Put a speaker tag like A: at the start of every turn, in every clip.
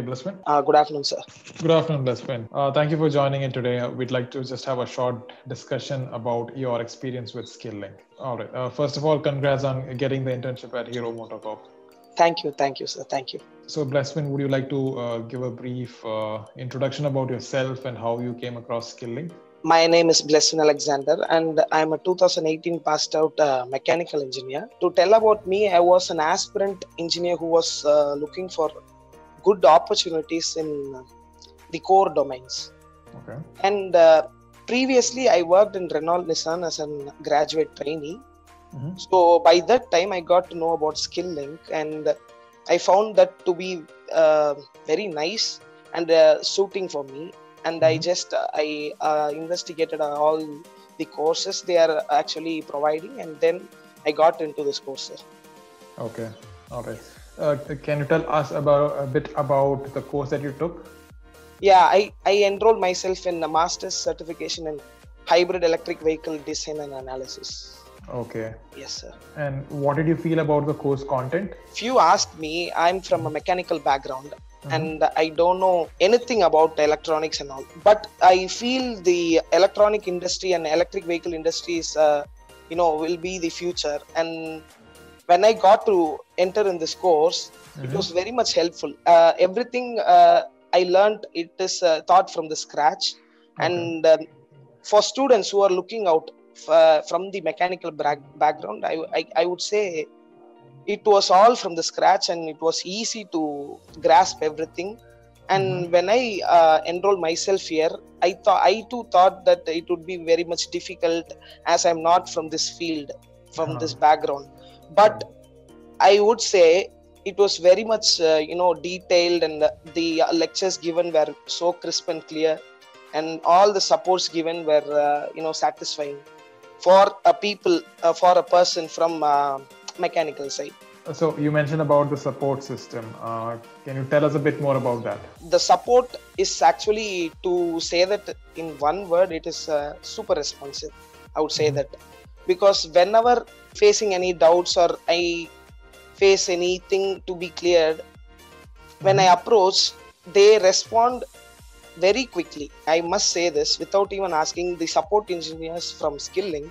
A: Hey, Blesswin.
B: Uh, good afternoon, sir.
A: Good afternoon, Blesswin. Uh, thank you for joining in today. Uh, we'd like to just have a short discussion about your experience with Skill-Lync. All right. Uh, first of all, congrats on getting the internship at Hero MotoCorp.
B: Thank you. Thank you, sir. Thank you.
A: So, Blesswin, would you like to uh, give a brief uh, introduction about yourself and how you came across Skill-Lync?
B: My name is Blesswin Alexander, and I'm a 2018 passed out uh, mechanical engineer. To tell about me, I was an aspirant engineer who was uh, looking for good opportunities in the core domains.
A: Okay.
B: And uh, previously, I worked in Renault Nissan as a graduate trainee.
A: Mhm.
B: So by that time, I got to know about Skill-Lync, and I found that to be uh, very nice and uh, suiting for me. And I
A: Mhm.
B: just uh, I uh, investigated all the courses they are actually providing, and then I got into this course.
A: Okay. All right. Uh, can you tell us about a bit about the course that you took?
B: Yeah, I, I enrolled myself in a master's certification in hybrid electric vehicle design and analysis.
A: Okay.
B: Yes, sir.
A: And what did you feel about the course content?
B: If you ask me, I'm from a mechanical background
A: Mhm.
B: and I don't know anything about electronics and all. But I feel the electronic industry and electric vehicle industries, uh, you know, will be the future. And when I got to enter in this course, it
A: Mhm.
B: was very much helpful. Uh, everything uh, I learned, it is uh, taught from the scratch.
A: Okay.
B: And um, for students who are looking out f- from the mechanical bra- background, I, I, I would say it was all from the scratch and it was easy to grasp everything. And when I uh, enrolled myself here, I thought I too thought that it would be very much difficult as I'm not from this field, from this
A: Uh-huh.
B: background. But I would say it was very much uh, you know detailed and the, the uh, lectures given were so crisp and clear and all the supports given were uh, you know satisfying for a people uh, for a person from uh, mechanical side
A: So you mentioned about the support system. Uh, can you tell us a bit more about that?
B: the support is actually to say that in one word it is uh, super responsive i would say
A: Mhm.
B: that because whenever facing any doubts or i face anything to be cleared when i approach they respond very quickly. I must say this without even asking the support engineers from Skill-Lync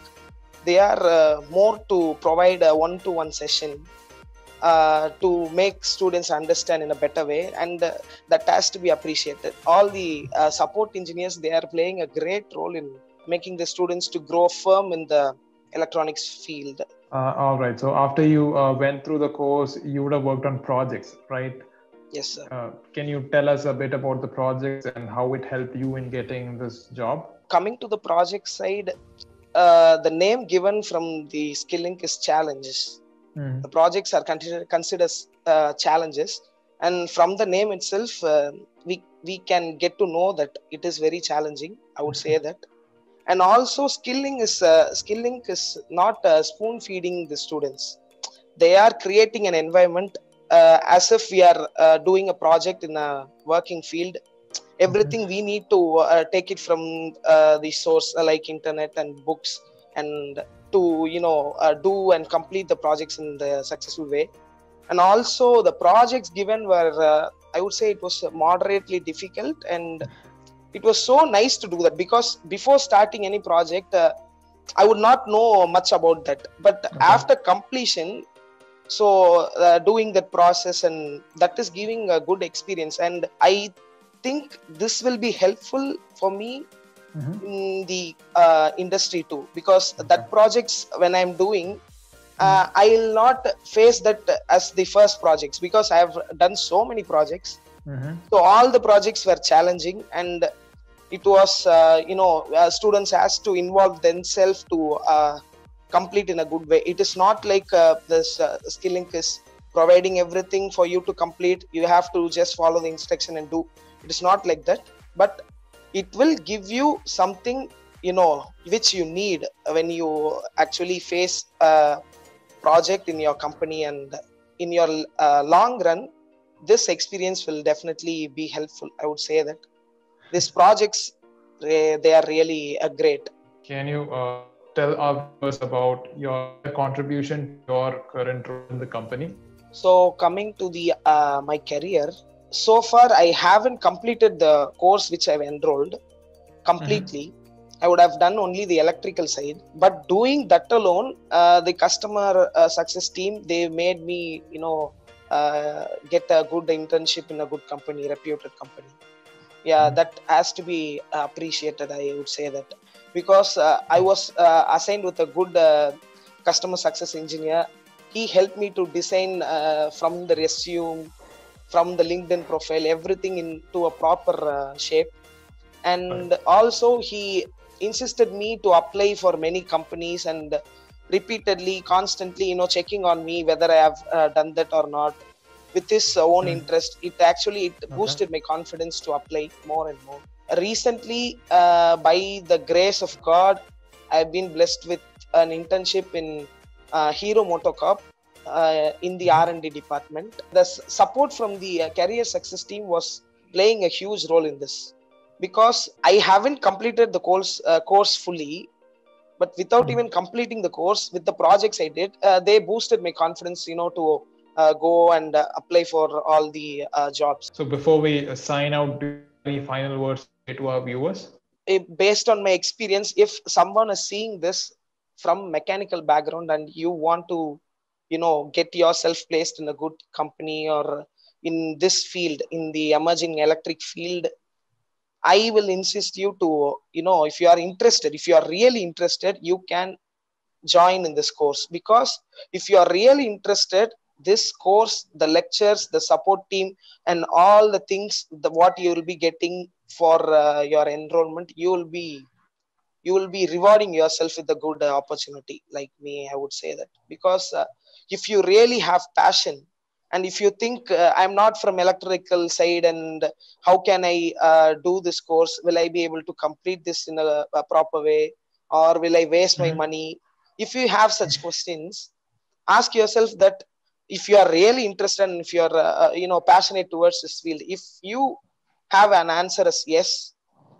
B: they are uh, more to provide a one-to-one session uh, to make students understand in a better way and uh, that has to be appreciated. All the uh, support engineers they are playing a great role in making the students to grow firm in the electronics field
A: Uh, all right. So after you uh, went through the course, you would have worked on projects, right?
B: yes sir
A: Uh, can you tell us a bit about the projects and how it helped you in getting this job?
B: coming to the project side uh, the name given from the Skill-Lync is challenges
A: Mhm.
B: the projects are considered considered uh, challenges and from the name itself uh, we we can get to know that it is very challenging i would say that and also Skill-Lync is uh, Skill-Lync is not uh, spoon feeding the students. They are creating an environment uh, as if we are uh, doing a project in a working field. Everything we need to uh, take it from uh, the source uh, like internet and books and to you know uh, do and complete the projects in the successful way. And also the projects given were i would say it was moderately difficult and it was so nice to do that because before starting any project uh, i would not know much about that but
A: Okay.
B: after completion so uh, doing that process and that is giving a good experience and i think this will be helpful for me
A: Mhm.
B: in the uh, industry too because that projects when i'm doing uh, i'll not face that as the first projects because i have done so many projects
A: Mhm.
B: so all the projects were challenging and it was uh, you know uh, students has to involve themselves to uh, complete in a good way. It is not like this Skill-Lync is providing everything for you to complete. You have to just follow the instruction and do. It is not like that. But it will give you something you know which you need when you actually face a project in your company and in your uh, long run this experience will definitely be helpful i would say that these projects they, are really a great
A: Can you uh, tell us about your contribution to your current role in the company?
B: so coming to the uh, my career so far I haven't completed the course which I've enrolled completely. Mm-hmm. I would have done only the electrical side, but doing that alone, uh, the customer uh, success team they made me, you know, uh, get a good internship in a good company, reputed company. Yeah, mm-hmm. that has to be appreciated. I would say that because uh, I was uh, assigned with a good uh, customer success engineer. He helped me to design from the resume from the linkedin profile everything into a proper uh, shape and right. also he insisted me to apply for many companies and repeatedly constantly you know checking on me whether i have uh, done that or not with his own mm. interest it actually it okay. boosted my confidence to apply more and more recently uh, by the grace of god i've been blessed with an internship in uh, hero motocorp uh, in the mm-hmm. r&d department the support from the uh, career success team was playing a huge role in this because i haven't completed the course uh, course fully but without mm-hmm. even completing the course with the projects i did uh, they boosted my confidence you know to uh, Uh, go and uh, apply for all the uh, jobs.
A: So before we uh, sign out any final words to our viewers?
B: Based on my experience if someone is seeing this from mechanical background and you want to you know get yourself placed in a good company or in this field in the emerging electric field i will insist you to you know if you are interested if you are really interested you can join in this course. Because if you are really interested this course the lectures the support team and all the things the what you will be getting for uh, your enrollment you will be you will be rewarding yourself with a good uh, opportunity like me i would say that. Because uh, if you really have passion and if you think uh, i'm not from electrical side and how can i uh, do this course? Will i be able to complete this in a, a proper way? Or will i waste mm-hmm. my money? If you have such questions ask yourself that if you are really interested and if you are uh, uh, you know passionate towards this field if you have an answer as yes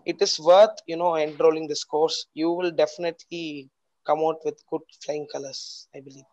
B: it is worth you know enrolling this course. You will definitely come out with good flying colors i believe